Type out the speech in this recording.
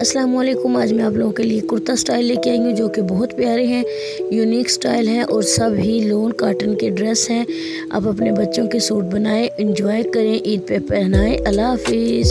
अस्सलाम वालेकुम आज मैं आप लोगों के लिए कुर्ता स्टाइल लेके आई हूँ, जो कि बहुत प्यारे हैं यूनिक स्टाइल हैं और सब ही लोन काटन के ड्रेस हैं। आप अपने बच्चों के सूट बनाएँ इंजॉय करें, ईद पे पहनाएँ। अल्लाह हाफिज़।